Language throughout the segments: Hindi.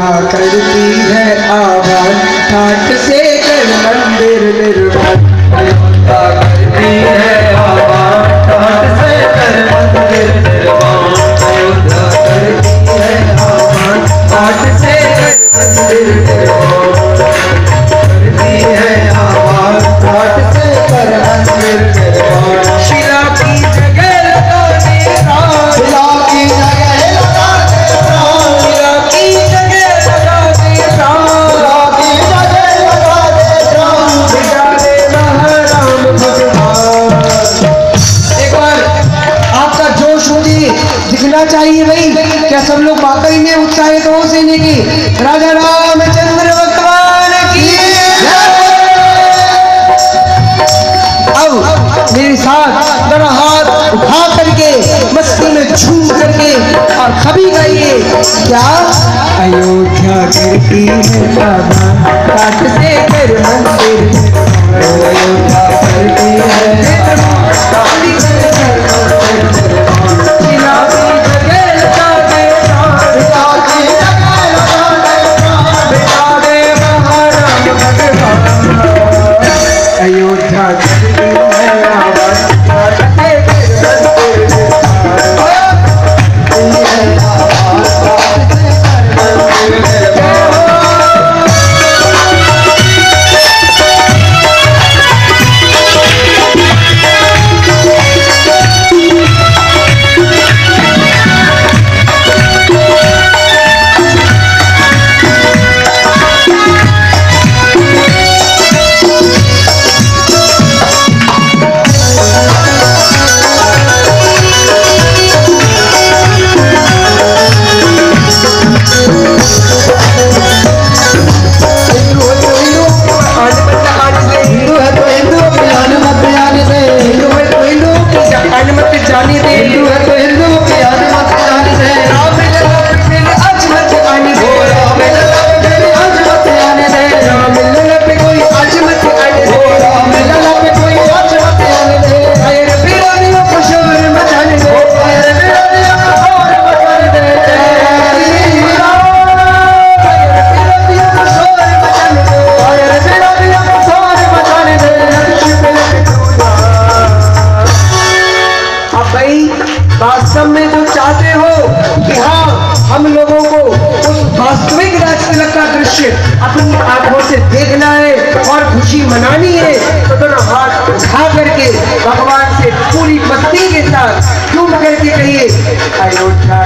अयोध्या करती है आवाज़, ठाट से कर मंदिर निर्माण अयोध्या करती है आवाज़, ठाट से कर मंदिर करती है आवाज़, ठाट से कर मंदिर सेने की राजा रामचंद्र भगवान की अब मेरे साथ मेरा हाथ उठा करके, मस्ती में झूम करके और कभी गाइए क्या? अयोध्या करती है काट से कर मंदिर। अयोध्या करती है वास्तविक राजतिलक का दृश्य अपनी आँखों से देखना है और खुशी मनानी है। तो दोनों हाथ उठा करके भगवान से पूरी भक्ति के साथ झूम करके कहिए अयोध्या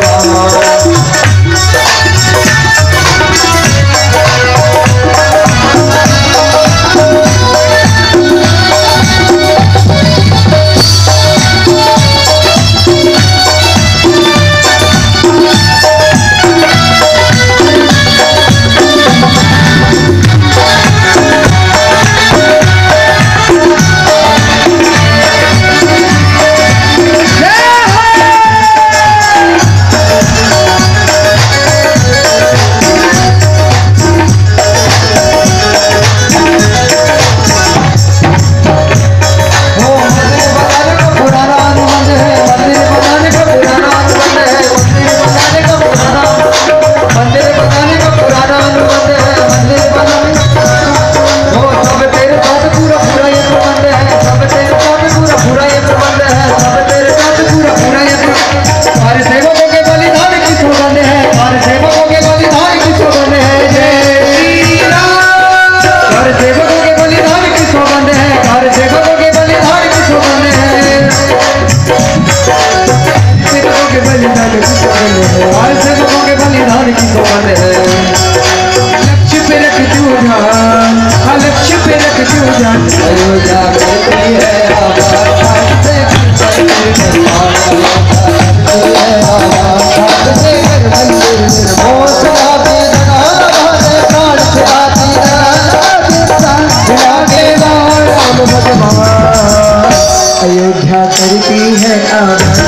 감사합니다.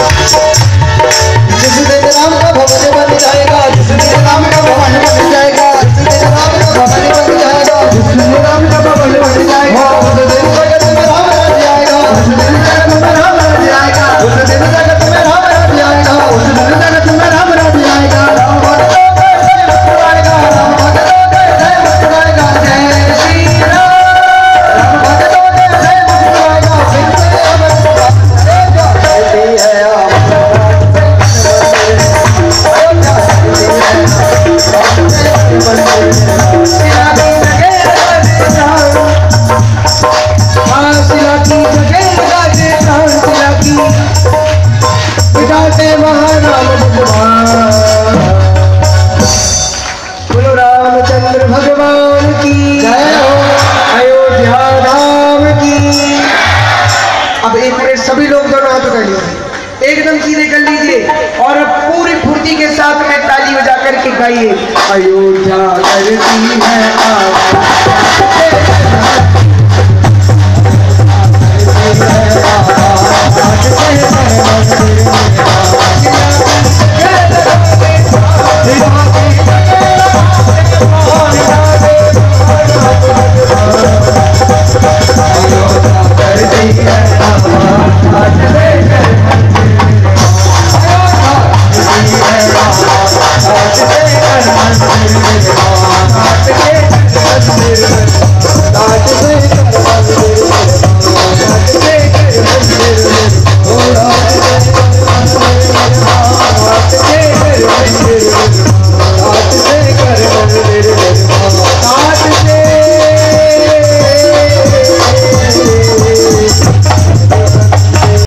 Thank विठाते महाराम भगवान बोलो, रामचंद्र भगवान की जय हो, अयोध्या धाम की। अब एक मिनट, सभी लोग दोनों हाथ कर लीजिए एकदम सीधे कर लीजिए, और अब पूरी फुर्ती के साथ में ताली बजा करके गाइए, अयोध्या करती है आप